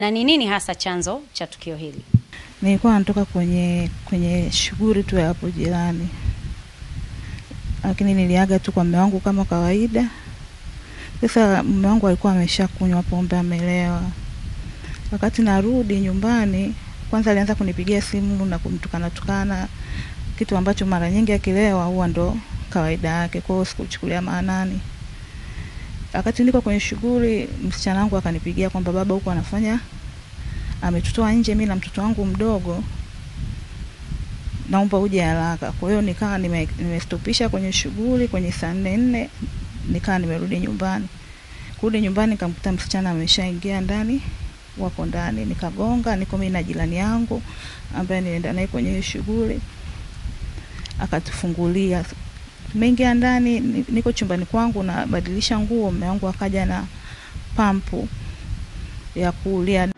na ni nini hasa chanzo cha tukio hili? Nilikuwa natoka kwenye kwenye shughuli tu ya hapo jirani, lakini niliaga tu kwa mume wangu kama kawaida. Sasa mume wangu alikuwa ameshakunywa pombe, amelewa. Wakati narudi nyumbani, kwanza alianza kunipigia simu na kumtukana tukana, kitu ambacho mara nyingi akilewa huwa ndo kawaida yake, kwa hiyo sikuchukulia maanani. Wakati niko kwenye shughuli, msichana wangu akanipigia kwamba baba huko anafanya ametutoa nje, mimi na mtoto wangu mdogo, naomba uje haraka. Kwa hiyo nikawa nime- nimestopisha kwenye shughuli kwenye saa nne nne, nikawa nimerudi nyumbani. Kurudi nyumbani nikamkuta msichana ameshaingia ndani, wako ndani. Nikagonga, niko mimi na jirani yangu ambaye nilienda naye kwenye hiyo shughuli, akatufungulia. Tumeingia ndani, niko chumbani kwangu nabadilisha nguo, mume wangu akaja na pampu ya kulia